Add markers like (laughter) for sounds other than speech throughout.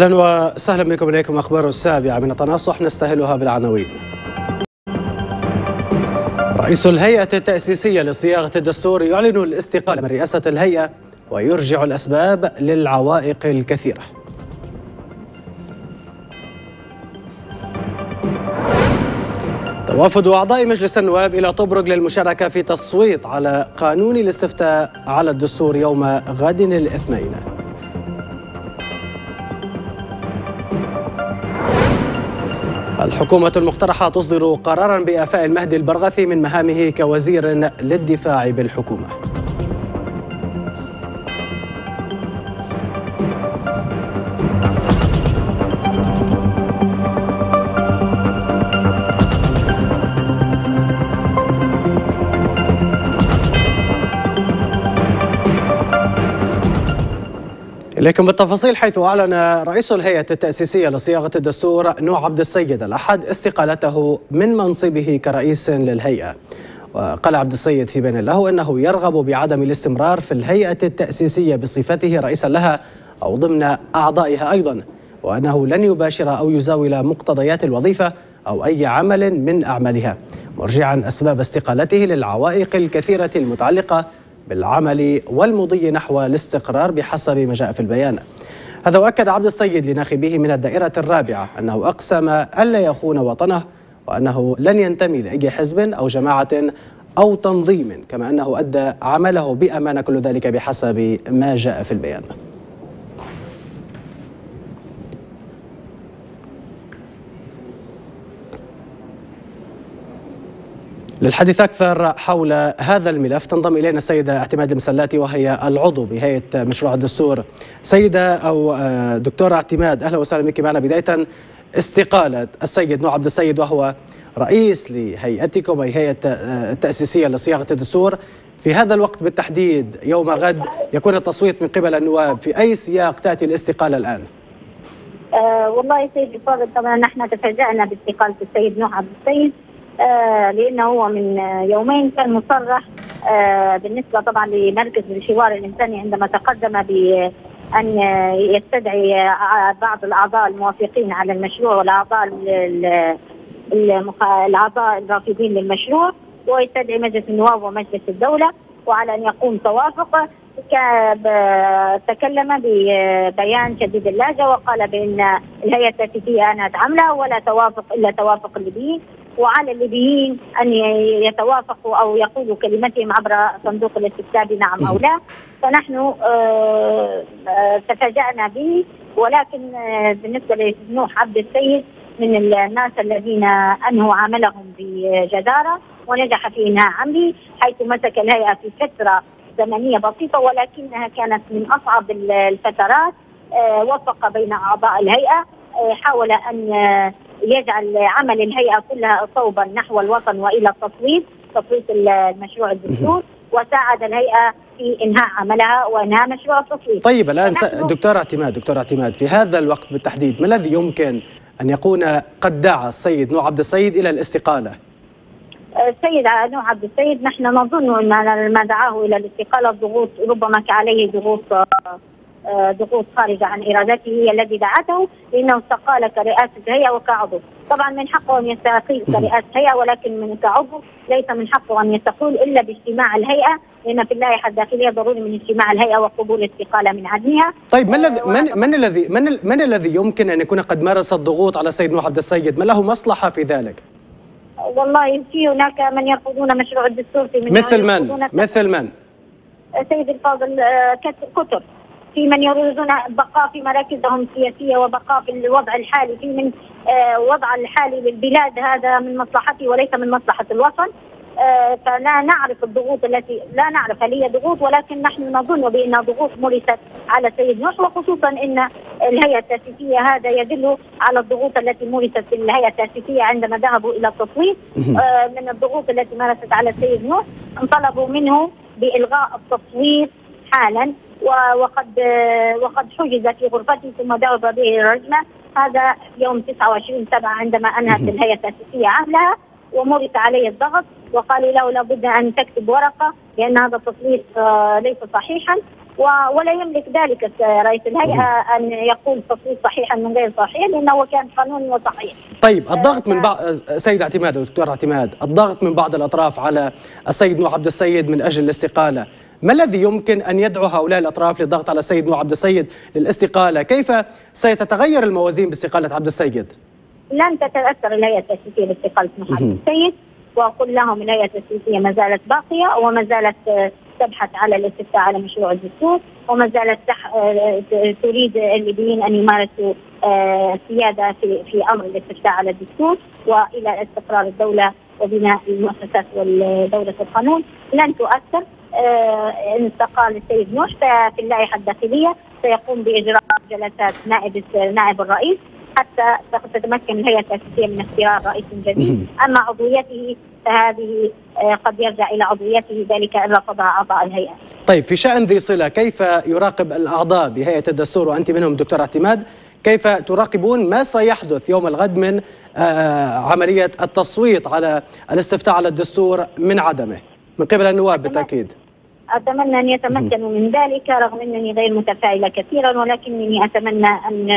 أهلا وسهلا بكم إليكم أخبار السابعة من التناصح نستهلها بالعناوين. رئيس الهيئة التأسيسية لصياغة الدستور يعلن الاستقالة من رئاسة الهيئة ويرجع الأسباب للعوائق الكثيرة. توافد أعضاء مجلس النواب إلى طبرق للمشاركة في تصويت على قانون الاستفتاء على الدستور يوم غد الاثنين. الحكومة المقترحة تصدر قرارا بإعفاء المهدي البرغثي من مهامه كوزير للدفاع بالحكومة. إليكم بالتفاصيل حيث أعلن رئيس الهيئة التأسيسية لصياغة الدستور نوح عبد السيد الأحد استقالته من منصبه كرئيس للهيئة. وقال عبد السيد في بيان له أنه يرغب بعدم الاستمرار في الهيئة التأسيسية بصفته رئيسا لها أو ضمن أعضائها أيضا وأنه لن يباشر أو يزاول مقتضيات الوظيفة أو أي عمل من أعمالها. مرجعا أسباب استقالته للعوائق الكثيرة المتعلقة بالعمل والمضي نحو الاستقرار بحسب ما جاء في البيان. هذا وأكد عبد السيد لناخبيه من الدائرة الرابعة أنه أقسم ألا يخون وطنه وأنه لن ينتمي لأي حزب أو جماعة أو تنظيم كما أنه أدى عمله بأمانة كل ذلك بحسب ما جاء في البيان. للحديث أكثر حول هذا الملف. تنضم إلينا السيدة اعتماد المسلاتي وهي العضو بهيئة مشروع الدستور. سيدة أو دكتورة اعتماد أهلا وسهلا بك معنا بداية. استقالة السيد نوع عبد السيد وهو رئيس لهيئتكم أي هيئة التأسيسية لصياغة الدستور. في هذا الوقت بالتحديد يوم غد يكون التصويت من قبل النواب. في أي سياق تأتي الاستقالة الآن؟ آه والله سيدي الفاضل طبعا نحن تفاجأنا باستقالة السيد نوح عبد السيد. آه لأنه هو من يومين كان مصرح آه بالنسبة طبعا لمركز الحوار الإنساني عندما تقدم بأن يستدعي بعض الأعضاء الموافقين على المشروع والأعضاء الأعضاء الرافضين للمشروع ويستدعي مجلس النواب ومجلس الدولة وعلى أن يقوم توافق. تكلم ببيان شديد اللهجه وقال بأن الهيئة التاسيسيه انهت عملها ولا توافق الا توافق الليبيين وعلى الليبيين أن يتوافقوا أو يقولوا كلمتهم عبر صندوق الاستفتاء بنعم أو لا. فنحن تفاجأنا به. ولكن بالنسبة لنوح عبد السيد من الناس الذين أنهوا عملهم بجداره ونجح في إنهاء عمله حيث مسك الهيئة في فترة زمنية بسيطة ولكنها كانت من أصعب الفترات. وفق بين أعضاء الهيئة. حاول أن يجعل عمل الهيئة كلها صوبا نحو الوطن وإلى التصويت تصويت المشروع الدستور وساعد الهيئة في إنهاء عملها وإنهاء مشروع التصويت. طيب الآن دكتور اعتماد دكتور اعتماد في هذا الوقت بالتحديد ما الذي يمكن أن يكون قد دعا السيد نوح عبد السيد إلى الاستقالة؟ السيد نوح عبد السيد نحن نظن أن ما دعاه إلى الاستقالة الضغوط ربما عليه ضغوط ضغوط خارجة عن إرادته هي الذي دعته لأنه استقال كرئاسة هيئه وكعضو، طبعا من حقه أن يستقيل كرئاسة هيئه ولكن من كعضو ليس من حقه أن يستقيل إلا باجتماع الهيئة لأن في اللائحه الداخليه ضروري من اجتماع الهيئة وقبول الاستقاله من عدمها. طيب من الذي من من الذي من, من الذي يمكن أن يكون قد مارس الضغوط على السيد نوح عبد السيد؟ ما له مصلحة في ذلك؟ والله في هناك من يرفضون مشروع الدستور في من مثل من؟ مثل من؟ سيدي الفاضل كتر من يريدون البقاء في مراكزهم السياسية وبقاء في الوضع الحالي في من وضع الحالي للبلاد هذا من مصلحته وليس من مصلحة الوطن. فلا نعرف الضغوط التي لا نعرف هل هي ضغوط ولكن نحن نظن بانها ضغوط مورست على السيد نوح وخصوصا إن الهيئة التاسيسيه هذا يدل على الضغوط التي مورست في الهيئة التاسيسيه عندما ذهبوا إلى التصويت من الضغوط التي مارست على السيد نوح طلبوا منه بإلغاء التصويت حالا. وقد وقد حجز في غرفته ثم ذهب به الرجمه هذا يوم 29 7 عندما أنهت الهيئة التأسيسية عملها ومورس عليه الضغط وقالوا له لابد أن تكتب ورقة لأن هذا التصويت ليس صحيحا. ولا يملك ذلك رئيس الهيئة أن يقول تصويت صحيحا من غير صحيح لأنه كان قانوني وصحيح. طيب الضغط من بعض سيد اعتماد دكتور اعتماد الضغط من بعض الأطراف على السيد نوح عبد السيد من أجل الاستقالة. ما الذي يمكن أن يدعو هؤلاء الأطراف للضغط على السيد نوح عبد السيد للاستقالة؟ كيف ستتغير الموازين باستقالة عبد السيد؟ لن تتأثر الهيئة التاسيسيه باستقالة نوح عبد السيد وأقول لهم الهيئة التاسيسيه ما زالت باقية وما زالت تبحث على الاستفتاء على مشروع الدستور وما زالت تح... تريد الليبيين أن يمارسوا سياده في في أمر الاستفتاء على الدستور وإلى استقرار الدولة وبناء المؤسسات ودوله القانون. لن تؤثر. إن استقال السيد نوح ففي اللائحة الداخلية سيقوم بإجراء جلسات نائب نائب الرئيس حتى تتمكن الهيئه التاسيسيه من اختيار رئيس جديد، (laughs) أما عضويته فهذه قد يرجع إلى عضويته ذلك ان رفضها أعضاء الهيئة. طيب في شأن ذي صلة كيف يراقب الأعضاء بهيئة الدستور وأنت منهم دكتور اعتماد كيف تراقبون ما سيحدث يوم الغد من عملية التصويت على الاستفتاء على الدستور من عدمه من قبل النواب بالتأكيد. أتمنى أن يتمكنوا من ذلك رغم أنني غير متفائلة كثيرا ولكنني أتمنى أن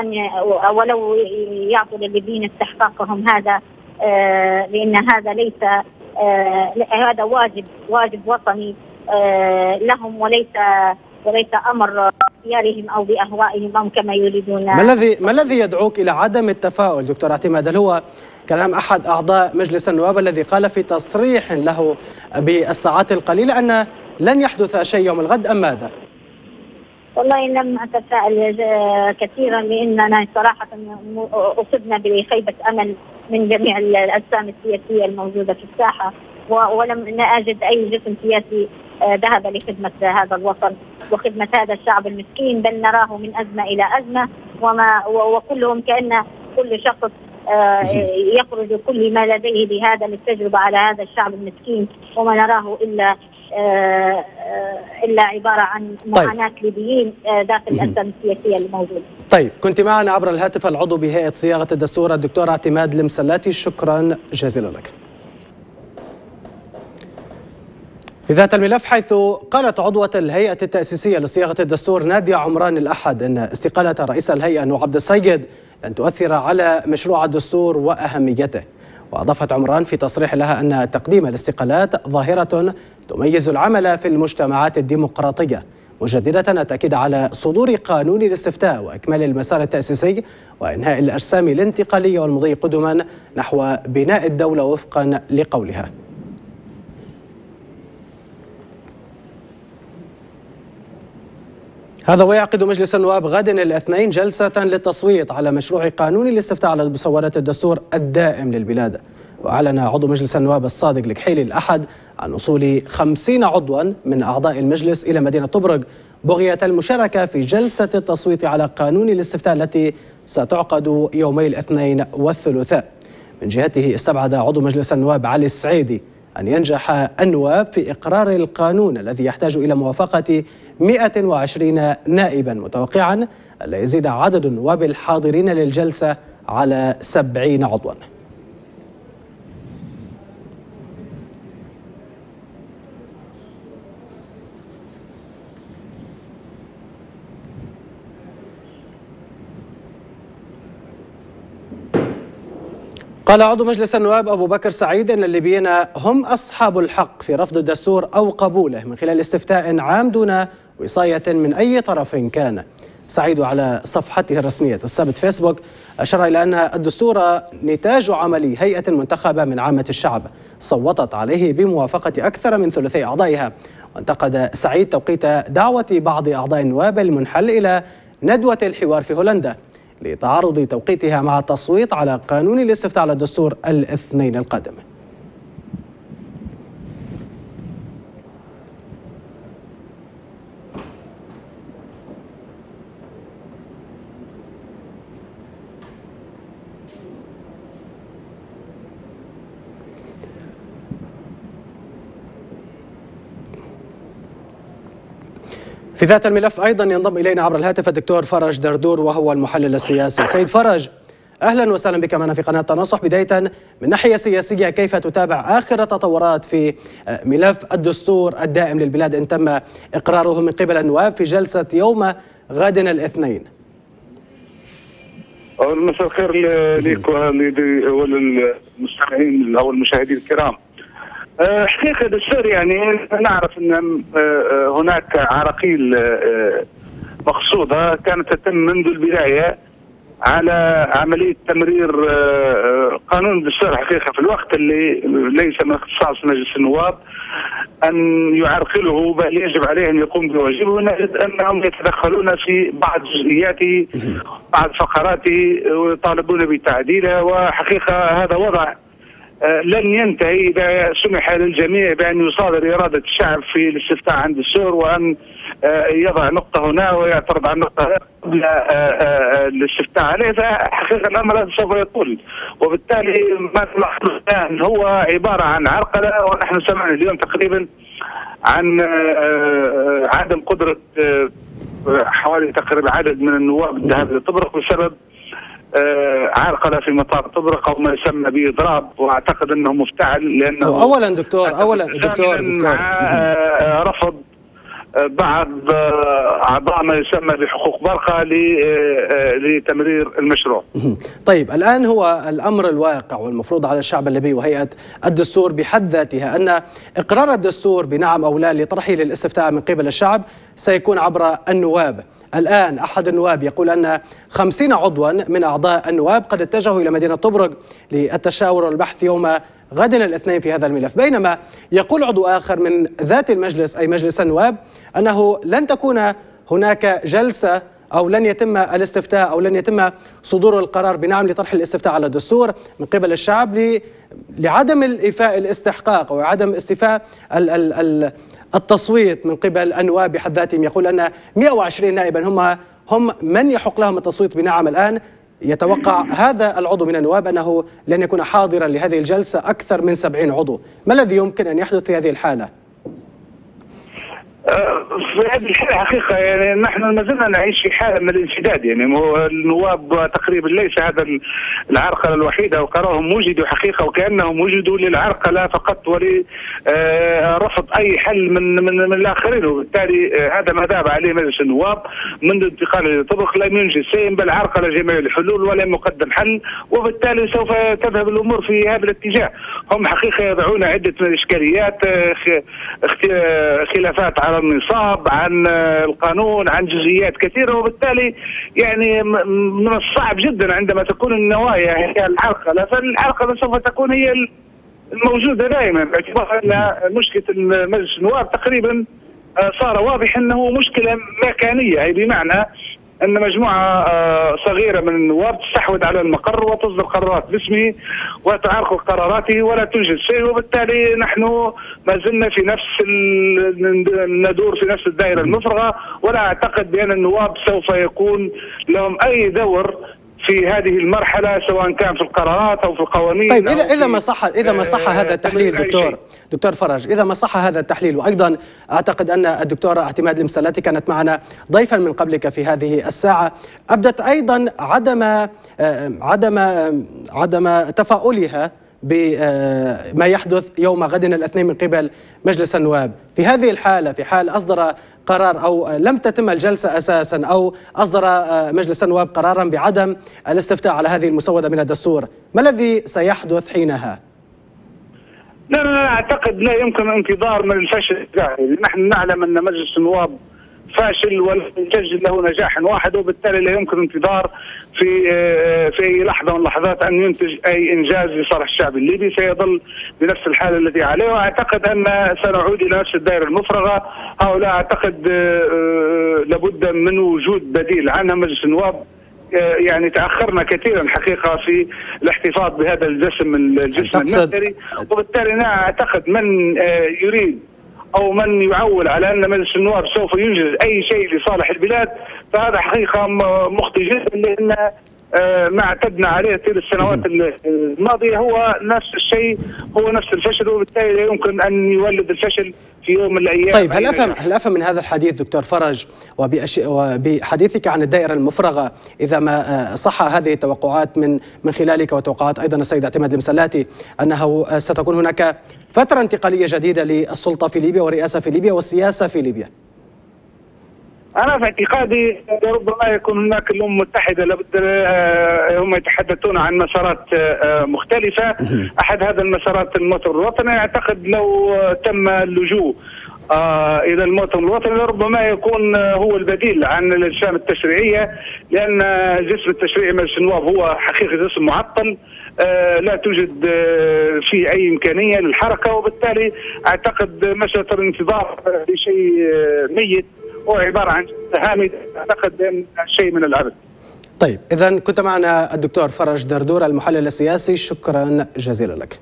أن ولو يعطوا للليبيين استحقاقهم هذا لأن هذا ليس هذا واجب واجب وطني لهم وليس وليس أمر باختيارهم أو بأهوائهم أو كما يريدون ما الذي ما الذي يدعوك إلى عدم التفاؤل دكتور اعتماد هل هو كلام أحد أعضاء مجلس النواب الذي قال في تصريح له بالساعات القليلة أن لن يحدث شيء يوم الغد أم ماذا؟ والله لم اتفائل كثيرا لاننا صراحة أصبنا بخيبة أمل من جميع الأجسام السياسية الموجودة في الساحة ولم اجد أي جسم سياسي ذهب لخدمة هذا الوطن وخدمة هذا الشعب المسكين بل نراه من أزمة إلى أزمة وما وكلهم كأن كل شخص يخرج كل ما لديه بهذا للتجربه على هذا الشعب المسكين وما نراه إلا إلا عبارة عن معاناة طيب. ليبيين داخل الازمه السياسية الموجودة. طيب كنت معنا عبر الهاتف العضو بهيئة صياغة الدستور الدكتور اعتماد المسلاتي شكرا جزيلا لك. في ذات الملف حيث قالت عضوة الهيئة التأسيسية لصياغة الدستور نادية عمران الأحد أن استقالة رئيس الهيئة نوح عبد السيد لن تؤثر على مشروع الدستور وأهميته. وأضافت عمران في تصريح لها أن تقديم الاستقالات ظاهرة تميز العمل في المجتمعات الديمقراطية مجددة التأكيد على صدور قانون الاستفتاء وإكمال المسار التأسيسي وإنهاء الأجسام الانتقالية والمضي قدما نحو بناء الدولة وفقا لقولها. هذا ويعقد مجلس النواب غدا الاثنين جلسة للتصويت على مشروع قانون الاستفتاء على مسودة الدستور الدائم للبلاد. وأعلن عضو مجلس النواب الصادق الكحيلي الأحد عن وصول خمسين عضوا من أعضاء المجلس إلى مدينة طبرق بغية المشاركة في جلسة التصويت على قانون الاستفتاء التي ستعقد يومي الاثنين والثلاثاء. من جهته استبعد عضو مجلس النواب علي السعيدي أن ينجح النواب في إقرار القانون الذي يحتاج إلى موافقة 120 نائبا متوقعا ألا يزيد عدد النواب الحاضرين للجلسة على 70 عضوا. قال عضو مجلس النواب أبو بكر سعيد أن الليبيين هم أصحاب الحق في رفض الدستور أو قبوله من خلال استفتاء عام دون وصاية من أي طرف كان. سعيد على صفحته الرسمية السبت فيسبوك. أشار إلى أن الدستور نتاج عمل هيئة منتخبة من عامة الشعب. صوتت عليه بموافقة أكثر من ثلثي أعضائها. وانتقد سعيد توقيت دعوة بعض أعضاء النواب المنحل إلى ندوة الحوار في هولندا لتعارض توقيتها مع التصويت على قانون الاستفتاء على الدستور الاثنين القادم. في ذات الملف أيضا ينضم إلينا عبر الهاتف الدكتور فرج دردور وهو المحلل السياسي. سيد فرج أهلا وسهلا بك معنا في قناة تنصح. بدايه من ناحية سياسية كيف تتابع آخر التطورات في ملف الدستور الدائم للبلاد؟ إن تم إقراره من قبل النواب في جلسة يوم غد الاثنين. مساء الخير لك وللمستمعين أو المشاهدين الكرام. حقيقة الدستور يعني نعرف إن أه، أه، هناك عراقيل مقصودة كانت تتم منذ البداية على عملية تمرير قانون. الدستور حقيقة في الوقت اللي ليس من اختصاص مجلس النواب أن يعرقله بل يجب عليه أن يقوم بواجبه ونجد أنهم يتدخلون في بعض جزئياته بعض فقراته ويطالبون بتعديلها وحقيقة هذا وضع آه، لن ينتهي إذا سمح للجميع بأن يصادر إرادة الشعب في الاستفتاء عن الدستور وأن آه، يضع نقطة هنا ويعترض على نقطه قبل آه، الاستفتاء عليه. فحقيقة الأمر هذا سوف يطول. وبالتالي ما الآن هو عبارة عن عرقلة ونحن سمعنا اليوم تقريبا عن عدم قدرة حوالي تقريبا عدد من النواب الذهاب لطبرق بسبب آه، عرقلة في مطار طبرق أو ما يسمى بإضراب وأعتقد أنه مفتعل لأنه اولا دكتور اولا دكتور دكتور آه، رفض بعض أعضاء ما يسمى بحقوق برقة لتمرير المشروع. طيب الآن هو الأمر الواقع والمفروض على الشعب الليبي وهيئة الدستور بحد ذاتها أن إقرار الدستور بنعم أو لا لطرحه للاستفتاء من قبل الشعب سيكون عبر النواب. الآن أحد النواب يقول أن خمسين عضوا من أعضاء النواب قد اتجهوا إلى مدينة طبرق للتشاور والبحث يوم غد الاثنين في هذا الملف. بينما يقول عضو آخر من ذات المجلس أي مجلس النواب أنه لن تكون هناك جلسة أو لن يتم الاستفتاء أو لن يتم صدور القرار بنعم لطرح الاستفتاء على الدستور من قبل الشعب لعدم الإيفاء الاستحقاق أو عدم استيفاء ال ال ال التصويت من قبل النواب بحد ذاتهم. يقول أن 120 نائبا هم هم من يحق لهم التصويت بنعم الآن. يتوقع هذا العضو من النواب أنه لن يكون حاضرا لهذه الجلسة أكثر من 70 عضو. ما الذي يمكن أن يحدث في هذه الحالة؟ في هذه الحاله حقيقة يعني نحن ما زلنا نعيش في حالة من الانسداد يعني النواب تقريبا ليس هذا العرقله الوحيده وقراهم وجدوا حقيقة وكأنهم وجدوا للعرقلة فقط ولرفض آه، أي حل من من, من الآخرين وبالتالي آه، هذا ما ذهب عليه مجلس النواب منذ انتقاله لطبق لم ينجز شيء بل عرقله جميع الحلول ولم يقدم حل وبالتالي سوف تذهب الأمور في هذا الاتجاه. هم حقيقة يضعون عدة من الإشكاليات آه، خلافات على النصاب عن القانون عن جزئيات كثيرة وبالتالي يعني من الصعب جدا عندما تكون النوايا هي العرقلة. فالعرقلة سوف تكون هي الموجودة دائما باعتبار أن مشكلة مجلس النواب تقريبا آه، صار واضح أنه مشكلة مكانية. أي بمعنى أن مجموعة آه، صغيرة من النواب تستحوذ على المقر وتصدر قرارات باسمه وتعرقل قراراته ولا تنجز شيء وبالتالي نحن ما زلنا في نفس ندور في نفس الدائرة المفرغة. ولا أعتقد بأن النواب سوف يكون لهم أي دور في هذه المرحلة سواء كان في القرارات أو في القوانين طيب إذا إذا ما صح إذا ما صح هذا التحليل دكتور دكتور فرج إذا ما صح هذا التحليل وأيضا أعتقد أن الدكتورة اعتماد المسلاتي كانت معنا ضيفا من قبلك في هذه الساعة أبدت أيضا عدم آه، عدم عدم تفاؤلها بما يحدث يوم غد الاثنين من قبل مجلس النواب. في هذه الحالة في حال أصدر قرار أو لم تتم الجلسة أساسا أو أصدر مجلس النواب قرارا بعدم الاستفتاء على هذه المسودة من الدستور ما الذي سيحدث حينها؟ لا لا أعتقد لا يمكن انتظار من الفشل نحن نعلم أن مجلس النواب فاشل ولم يسجل له نجاحا واحد وبالتالي لا يمكن انتظار في آه، في أي لحظة من اللحظات أن ينتج أي إنجاز لصالح الشعب الليبي. سيظل بنفس الحاله التي عليه وأعتقد أن سنعود إلى نفس الدائرة المفرغة. هؤلاء أعتقد آه، آه، لابد من وجود بديل عنها مجلس النواب. يعني تأخرنا كثيرا حقيقة في الاحتفاظ بهذا الجسم الجسم المثري وبالتالي أنا أعتقد من يريد أو من يعول على أن مجلس النواب سوف ينجز أي شيء لصالح البلاد فهذا حقيقة مخطئ جدا لأن ما اعتدنا عليه طيل السنوات الماضية. هو نفس الشيء هو نفس الفشل وبالتالي لا يمكن أن يولد الفشل في يوم من الأيام. طيب هل افهم هل أفهم من هذا الحديث دكتور فرج وبأش... وبحديثك عن الدائرة المفرغة إذا ما آه، صح هذه التوقعات من من خلالك وتوقعات أيضا السيد اعتماد المسلاتي أنه آه، ستكون هناك فترة انتقالية جديدة للسلطة في ليبيا والرئاسة في ليبيا والسياسة في ليبيا. أنا في اعتقادي ربما يكون هناك الأمم المتحدة لابد آه، هم يتحدثون عن مسارات آه، مختلفة. أحد هذا المسارات المؤتمر الوطني أعتقد لو تم اللجوء آه إلى المؤتمر الوطني ربما يكون هو البديل عن الأجسام التشريعية لأن جسم التشريعي مجلس النواب هو حقيقه جسم معطل آه لا توجد آه فيه أي إمكانية للحركة وبالتالي أعتقد مساله الانتظار لشيء ميت. هو عبارة عن هامد أعتقد شيء من العبث. طيب اذا كنت معنا الدكتور فرج دردور المحلل السياسي. شكرا جزيلا لك.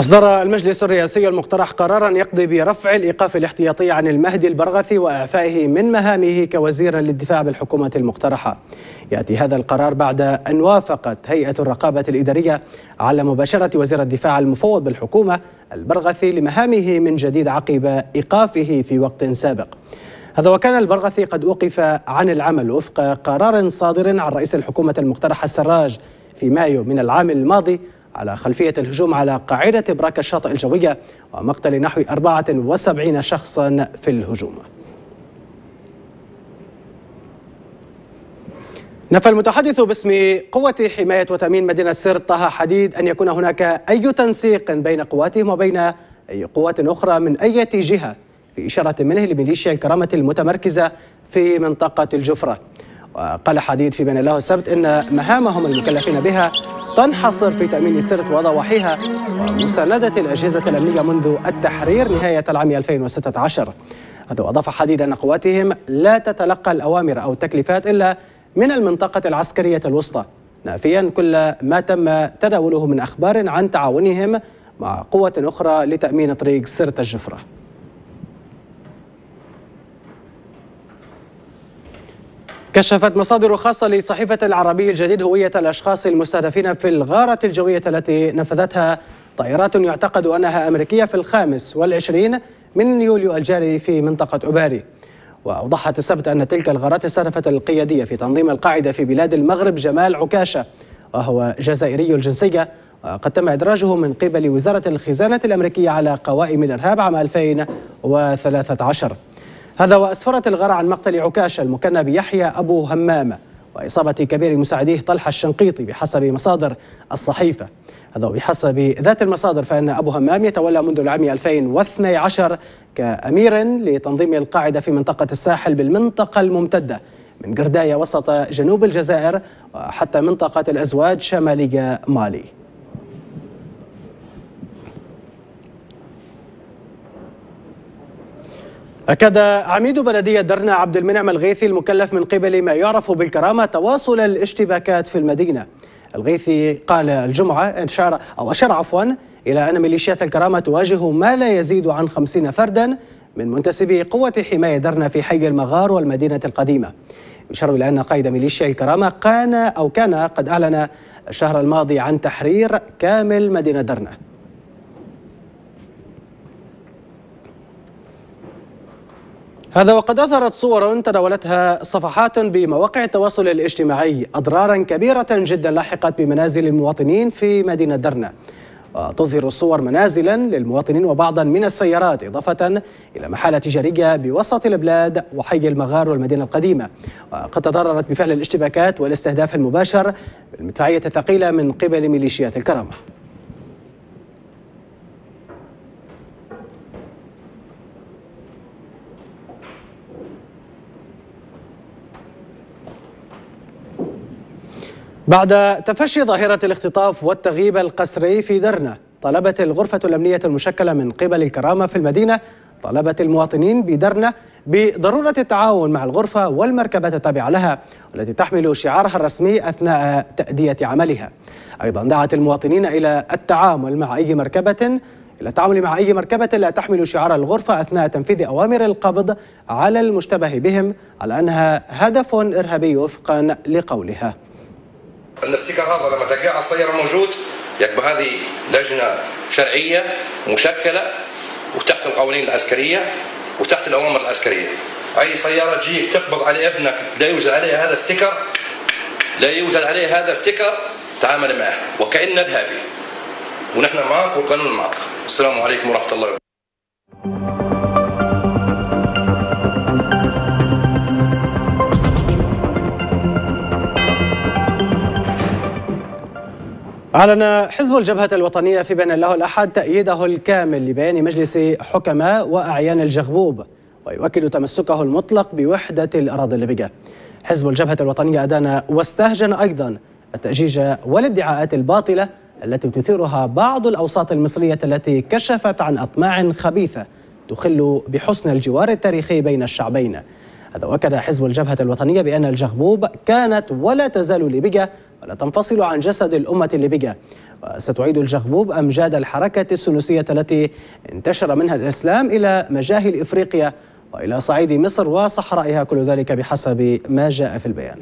أصدر المجلس الرئاسي المقترح قرارا يقضي برفع الإيقاف الاحتياطي عن المهدي البرغثي وإعفائه من مهامه كوزير للدفاع بالحكومة المقترحة. يأتي هذا القرار بعد أن وافقت هيئة الرقابة الإدارية على مباشرة وزير الدفاع المفوض بالحكومة البرغثي لمهامه من جديد عقب إيقافه في وقت سابق. هذا وكان البرغثي قد أوقف عن العمل وفق قرار صادر عن رئيس الحكومة المقترحة السراج في مايو من العام الماضي على خلفية الهجوم على قاعدة براك الشاطئ الجوية ومقتل نحو 74 شخصا في الهجوم. نفى المتحدث باسم قوة حماية وتأمين مدينة سرت طه حديد أن يكون هناك أي تنسيق بين قواتهم وبين أي قوات أخرى من أي جهة في إشارة منه لميليشيا الكرامة المتمركزة في منطقة الجفرة. وقال حديد في بين الله السبت أن مهامهم المكلفين بها تنحصر في تأمين سرت وضواحيها ومساندة الأجهزة الأمنية منذ التحرير نهاية العام 2016 هذا وأضاف حديد أن قواتهم لا تتلقى الأوامر أو التكليفات إلا من المنطقة العسكرية الوسطى. نافيا كل ما تم تداوله من أخبار عن تعاونهم مع قوة أخرى لتأمين طريق سرت الجفرة. كشفت مصادر خاصة لصحيفة العربي الجديد هوية الأشخاص المستهدفين في الغارة الجوية التي نفذتها. طائرات يعتقد أنها أمريكية في الخامس والعشرين من يوليو الجاري في منطقة عباري وأوضحت السبت أن تلك الغارات استهدفت القيادية في تنظيم القاعدة في بلاد المغرب جمال عكاشة وهو جزائري الجنسية وقد تم إدراجه من قبل وزارة الخزانة الأمريكية على قوائم الإرهاب عام 2013 هذا وأسفرت الغارة عن مقتل عكاشة المكنى بيحيى أبو همام وإصابة كبير مساعديه طلحة الشنقيطي بحسب مصادر الصحيفة. هذا وبحسب ذات المصادر فإن أبو همام يتولى منذ العام 2012 كأمير لتنظيم القاعدة في منطقة الساحل بالمنطقة الممتدة من قرداية وسط جنوب الجزائر وحتى منطقة الأزواج شمالية مالي. أكد عميد بلدية درنا عبد المنعم الغيثي المكلف من قبل ما يعرف بالكرامة تواصل الاشتباكات في المدينة. الغيثي قال الجمعة أشار أو أشار عفوا إلى أن ميليشيات الكرامة تواجه ما لا يزيد عن خمسين فردا من منتسبي قوة حماية درنا في حي المغار والمدينة القديمة. يشار إلى أن قائد ميليشيا الكرامة كان أو كان قد أعلن الشهر الماضي عن تحرير كامل مدينة درنا. هذا وقد أثرت صور تداولتها صفحات بمواقع التواصل الاجتماعي أضرارا كبيرة جدا لحقت بمنازل المواطنين في مدينة درنا. وتظهر الصور منازلا للمواطنين وبعضا من السيارات إضافة إلى محالة تجارية بوسط البلاد وحي المغار والمدينة القديمة. وقد تضررت بفعل الاشتباكات والاستهداف المباشر بالمدفعية الثقيلة من قبل ميليشيات الكرامة. بعد تفشي ظاهرة الاختطاف والتغييب القسري في درنا طلبت الغرفة الأمنية المشكلة من قبل الكرامة في المدينة طالبت المواطنين بدرنة بضرورة التعاون مع الغرفة والمركبة التابعة لها والتي تحمل شعارها الرسمي أثناء تأدية عملها. أيضا دعت المواطنين إلى التعامل مع أي مركبة إلى التعامل مع أي مركبة لا تحمل شعار الغرفة أثناء تنفيذ أوامر القبض على المشتبه بهم على أنها هدف إرهابي وفقا لقولها. ال sticker هذا لما تلقاه على السيارة موجود يبقى هذه لجنة شرعية مشكلة وتحت القوانين العسكرية وتحت الأوامر العسكرية. أي سيارة تجيك تقبض على ابنك لا يوجد عليه هذا sticker لا يوجد عليه هذا sticker تعامل معه. وكأن ارهابي ونحن معك والقانون معك. السلام عليكم ورحمة الله وبركاته. أعلن حزب الجبهة الوطنية في بيان له الأحد تأييده الكامل لبيان مجلس حكماء وأعيان الجغبوب ويؤكد تمسكه المطلق بوحدة الأراضي الليبية. حزب الجبهة الوطنية أدان واستهجن أيضا التأجيج والادعاءات الباطلة التي تثيرها بعض الأوساط المصرية التي كشفت عن أطماع خبيثة تخل بحسن الجوار التاريخي بين الشعبين. هذا وأكد حزب الجبهة الوطنية بأن الجغبوب كانت ولا تزال ليبيا ولا تنفصل عن جسد الأمة الليبية وستعيد الجغبوب أمجاد الحركة السنوسية التي انتشر منها الإسلام إلى مجاهل إفريقيا وإلى صعيد مصر وصحرائها. كل ذلك بحسب ما جاء في البيان.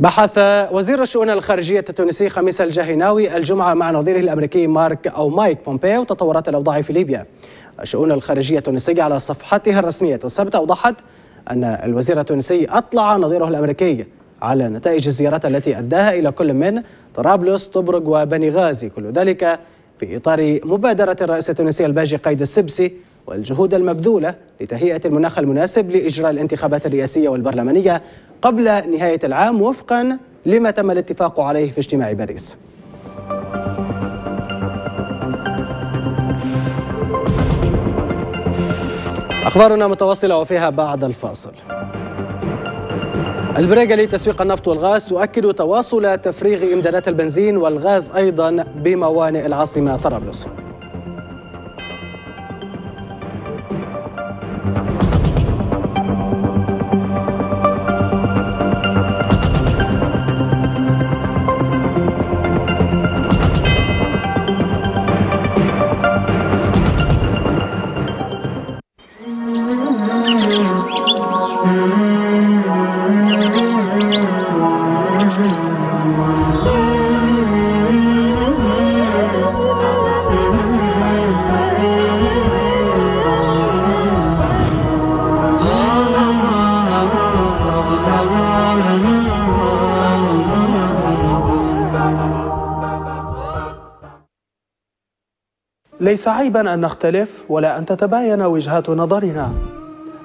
بحث وزير الشؤون الخارجية التونسي خميس الجهيناوي الجمعة مع نظيره الأمريكي مارك أو مايك بومبيو تطورات الأوضاع في ليبيا. الشؤون الخارجية التونسية على صفحتها الرسمية السبت أوضحت أن الوزير التونسي أطلع نظيره الأمريكي على نتائج الزيارات التي أداها إلى كل من طرابلس طبرق وبني غازي كل ذلك في إطار مبادرة الرئيس التونسي الباجي قيد السبسي والجهود المبذولة لتهيئة المناخ المناسب لإجراء الانتخابات الرئاسية والبرلمانية قبل نهاية العام وفقا لما تم الاتفاق عليه في اجتماع باريس. أخبارنا متواصلة وفيها بعد الفاصل. البريغة لتسويق النفط والغاز تؤكد تواصل تفريغ إمدادات البنزين والغاز أيضا بموانئ العاصمة طرابلس. ليس عيبا أن نختلف ولا أن تتباين وجهات نظرنا.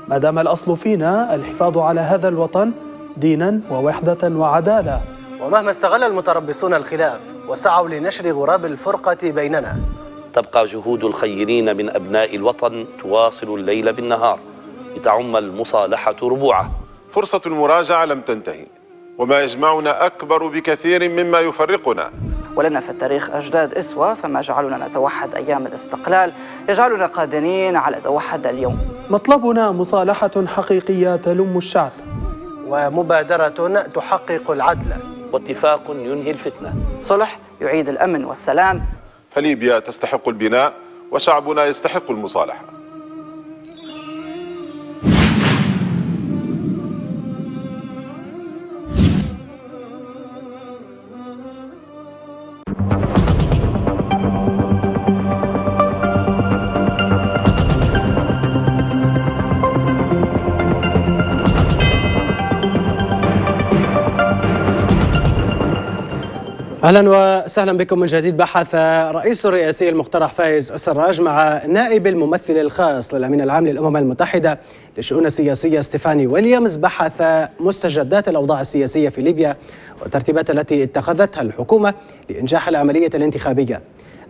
ما دام الأصل فينا الحفاظ على هذا الوطن دينا ووحدة وعدالة. ومهما استغل المتربصون الخلاف وسعوا لنشر غراب الفرقة بيننا. تبقى جهود الخيرين من أبناء الوطن تواصل الليل بالنهار لتعم المصالحة ربوعة. فرصة المراجعة لم تنتهي وما يجمعنا أكبر بكثير مما يفرقنا. ولنا في التاريخ أجداد إسوة فما جعلنا نتوحد أيام الاستقلال يجعلنا قادرين على توحد اليوم. مطلبنا مصالحة حقيقية تلم الشعب. ومبادرة تحقق العدل. واتفاق ينهي الفتنة. صلح يعيد الأمن والسلام. فليبيا تستحق البناء وشعبنا يستحق المصالحة. أهلا وسهلا بكم من جديد بحث رئيس الرئاسي المقترح فايز السراج مع نائب الممثل الخاص للأمين العام للأمم المتحدة للشؤون السياسية ستيفاني ويليامز بحث مستجدات الأوضاع السياسية في ليبيا والترتيبات التي اتخذتها الحكومة لإنجاح العملية الانتخابية.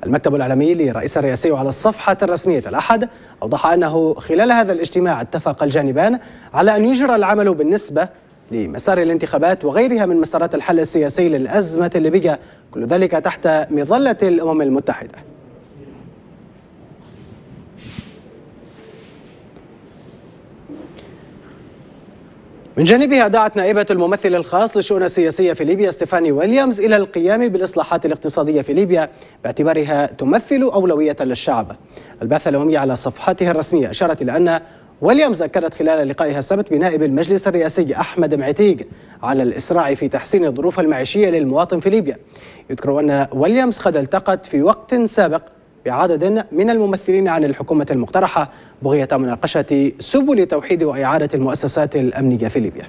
المكتب الإعلامي لرئيس الرئاسي على الصفحة الرسمية الأحد أوضح أنه خلال هذا الاجتماع اتفق الجانبان على أن يجرى العمل بالنسبة لمسار الانتخابات وغيرها من مسارات الحل السياسي للأزمة الليبية كل ذلك تحت مظلة الأمم المتحدة. من جانبها دعت نائبة الممثل الخاص للشؤون السياسية في ليبيا ستيفاني ويليامز إلى القيام بالإصلاحات الاقتصادية في ليبيا باعتبارها تمثل أولوية للشعب. البعثة الأممية على صفحتها الرسمية أشارت إلى أن ويليامز أكدت خلال لقائها السبت بنائب المجلس الرئاسي أحمد معتيق على الإسراع في تحسين الظروف المعيشية للمواطن في ليبيا. يذكر أن ويليامز قد التقت في وقت سابق بعدد من الممثلين عن الحكومة المقترحة بغية مناقشة سبل توحيد وإعادة المؤسسات الأمنية في ليبيا.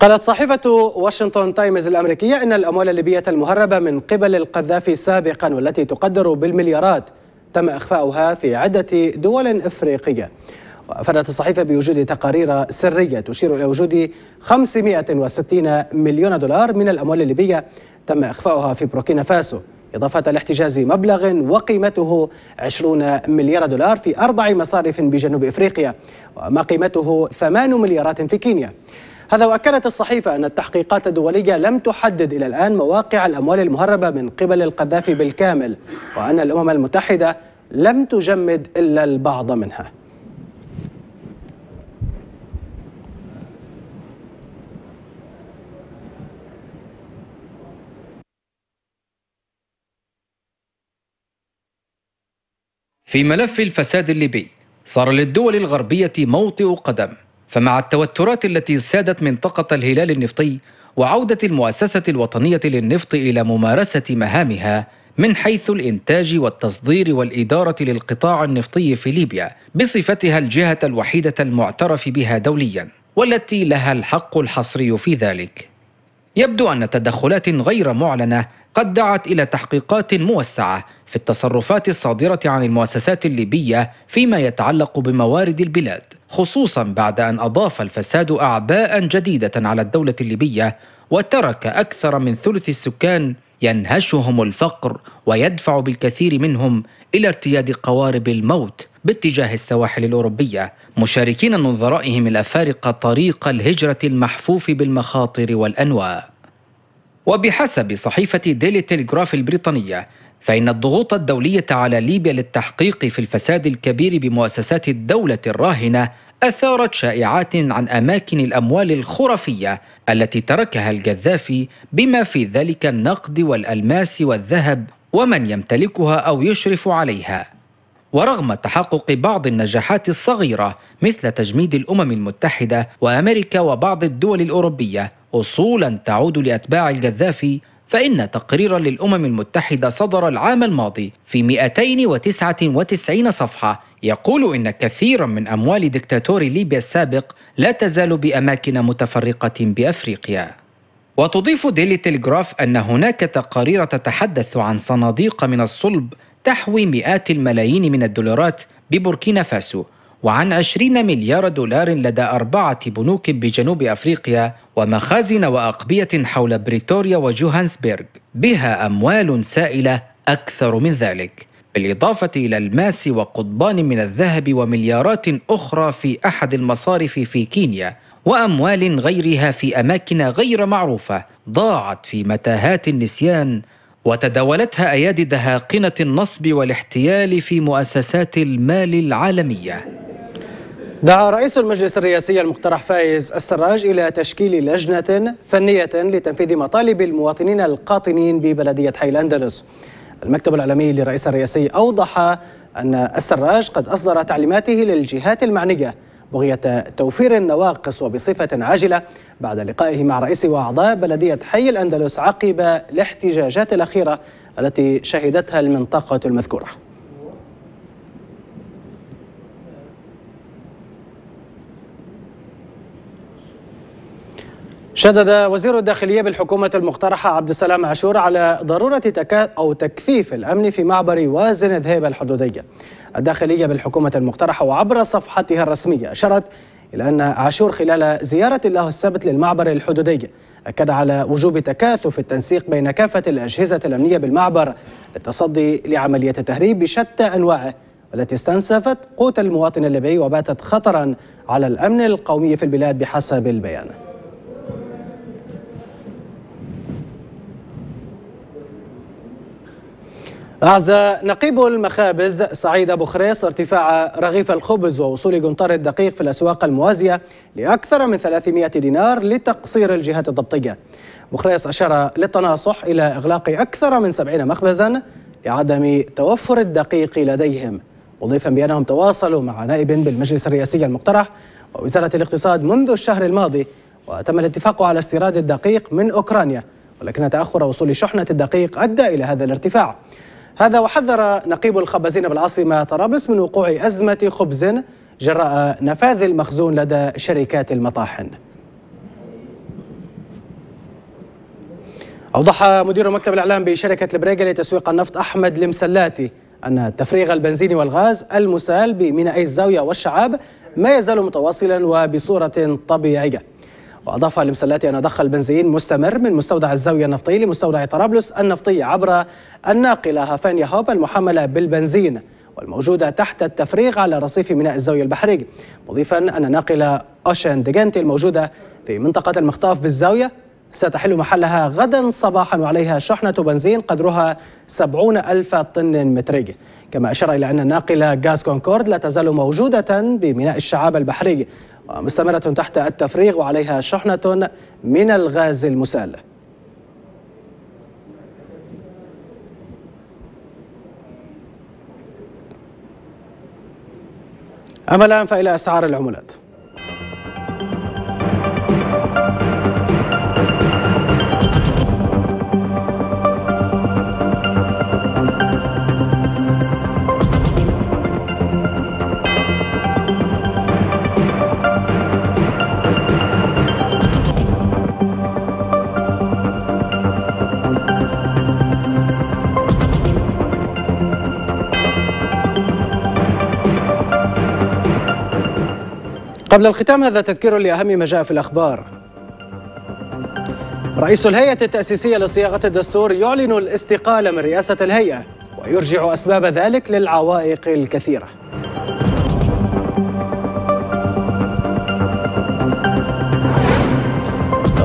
قالت صحيفة واشنطن تايمز الأمريكية أن الأموال الليبية المهربة من قبل القذافي سابقا والتي تقدر بالمليارات تم إخفاؤها في عدة دول إفريقية. وأفادت الصحيفة بوجود تقارير سرية تشير إلى وجود 560 مليون دولار من الأموال الليبية تم إخفاؤها في بوركينا فاسو. إضافة لاحتجاز مبلغ وقيمته 20 مليار دولار في أربع مصارف بجنوب إفريقيا وما قيمته 8 مليارات في كينيا. هذا وأكدت الصحيفة أن التحقيقات الدولية لم تحدد إلى الآن مواقع الأموال المهربة من قبل القذافي بالكامل وأن الأمم المتحدة لم تجمد إلا البعض منها. في ملف الفساد الليبي صار للدول الغربية موطئ قدم. فمع التوترات التي سادت منطقة الهلال النفطي وعودة المؤسسة الوطنية للنفط إلى ممارسة مهامها من حيث الإنتاج والتصدير والإدارة للقطاع النفطي في ليبيا بصفتها الجهة الوحيدة المعترف بها دوليا والتي لها الحق الحصري في ذلك. يبدو أن تدخلات غير معلنة قد دعت إلى تحقيقات موسعة في التصرفات الصادرة عن المؤسسات الليبية فيما يتعلق بموارد البلاد. خصوصا بعد أن أضاف الفساد أعباء جديدة على الدولة الليبية وترك أكثر من ثلث السكان ينهشهم الفقر ويدفع بالكثير منهم إلى ارتياد قوارب الموت باتجاه السواحل الأوروبية مشاركين نظرائهم الأفارقة طريق الهجرة المحفوف بالمخاطر والأنواء. وبحسب صحيفة ديلي تيليغراف البريطانية فإن الضغوط الدولية على ليبيا للتحقيق في الفساد الكبير بمؤسسات الدولة الراهنة أثارت شائعات عن أماكن الأموال الخرافية التي تركها القذافي بما في ذلك النقد والألماس والذهب ومن يمتلكها أو يشرف عليها. ورغم تحقق بعض النجاحات الصغيرة مثل تجميد الأمم المتحدة وأمريكا وبعض الدول الأوروبية أصولا تعود لأتباع القذافي فإن تقريرا للأمم المتحدة صدر العام الماضي في 299 صفحة يقول إن كثيرا من أموال دكتاتور ليبيا السابق لا تزال بأماكن متفرقة بأفريقيا. وتضيف ديلي تيليغراف أن هناك تقارير تتحدث عن صناديق من الصلب تحوي مئات الملايين من الدولارات ببوركينا فاسو. وعن 20 مليار دولار لدى أربعة بنوك بجنوب أفريقيا ومخازن وأقبية حول بريتوريا وجوهانسبرغ بها أموال سائلة أكثر من ذلك. بالإضافة إلى الماس وقضبان من الذهب ومليارات أخرى في أحد المصارف في كينيا وأموال غيرها في أماكن غير معروفة ضاعت في متاهات النسيان وتداولتها أيادي دهاقنة النصب والاحتيال في مؤسسات المال العالمية. دعا رئيس المجلس الرئاسي المقترح فايز السراج إلى تشكيل لجنة فنية لتنفيذ مطالب المواطنين القاطنين ببلدية حي الأندلس. المكتب الإعلامي للرئيس الرئاسي أوضح أن السراج قد أصدر تعليماته للجهات المعنية بغية توفير النواقص وبصفة عاجلة. بعد لقائه مع رئيس وأعضاء بلدية حي الأندلس عقب الاحتجاجات الأخيرة التي شهدتها المنطقة المذكورة. شدد وزير الداخلية بالحكومة المقترحة عبد السلام عاشور على ضرورة تكا أو تكثيف الأمن في معبر وازن ذهيبة الحدودية. الداخلية بالحكومة المقترحة وعبر صفحتها الرسمية أشارت إلى أن عاشور خلال زيارة له السبت للمعبر الحدودي أكد على وجوب تكاثف التنسيق بين كافة الأجهزة الأمنية بالمعبر للتصدي لعملية التهريب بشتى أنواعه والتي استنسفت قوت المواطن الليبي وباتت خطرا على الأمن القومي في البلاد بحسب البيان. أعزى نقيب المخابز سعيد أبو خريص ارتفاع رغيف الخبز ووصول قنطار الدقيق في الأسواق الموازية لأكثر من 300 دينار لتقصير الجهات الضبطية. بخريص أشار للتناصح إلى إغلاق أكثر من 70 مخبزا لعدم توفر الدقيق لديهم مضيفا بأنهم تواصلوا مع نائب بالمجلس الرئاسي المقترح ووزارة الاقتصاد منذ الشهر الماضي وتم الاتفاق على استيراد الدقيق من أوكرانيا ولكن تأخر وصول شحنة الدقيق أدى إلى هذا الارتفاع. هذا وحذر نقيب الخبازين بالعاصمة طرابلس من وقوع أزمة خبز جراء نفاذ المخزون لدى شركات المطاحن. أوضح مدير مكتب الإعلام بشركة البريغا لتسويق النفط أحمد المسلاتي أن تفريغ البنزين والغاز المسال بميناء الزاوية والشعاب ما يزال متواصلا وبصورة طبيعية. وأضاف المسلاتي أن ضخ البنزين مستمر من مستودع الزاوية النفطي لمستودع طرابلس النفطي عبر الناقلة هافانيا هوب المحملة بالبنزين والموجودة تحت التفريغ على رصيف ميناء الزاوية البحري مضيفا أن ناقلة أوشن ديجنتي الموجودة في منطقة المخطاف بالزاوية ستحل محلها غدا صباحا وعليها شحنة بنزين قدرها 70 ألف طن متري كما أشار إلى أن الناقلة غاز كونكورد لا تزال موجودة بميناء الشعاب البحري ومستمرة تحت التفريغ وعليها شحنة من الغاز المسال. الآن فإلى أسعار العملات. قبل الختام هذا تذكير لأهم ما جاء في الأخبار. رئيس الهيئة التأسيسية لصياغة الدستور يعلن الاستقالة من رئاسة الهيئة ويرجع أسباب ذلك للعوائق الكثيرة.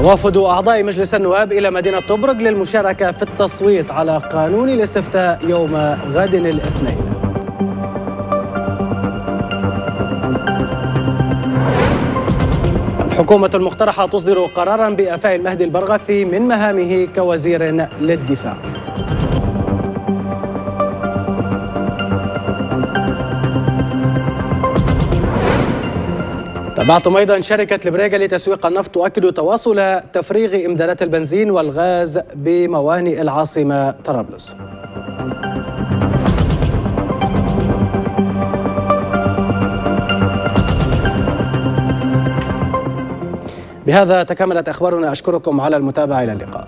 وافد أعضاء مجلس النواب إلى مدينة طبرق للمشاركة في التصويت على قانون الاستفتاء يوم غد الاثنين. الحكومة المقترحة تصدر قرارا بإعفاء المهدي البرغثي من مهامه كوزير للدفاع تابعتم أيضا شركة البريغا لتسويق النفط تؤكد تواصل تفريغ إمدادات البنزين والغاز بموانئ العاصمة طرابلس. بهذا تكملت أخبارنا أشكركم على المتابعة إلى اللقاء.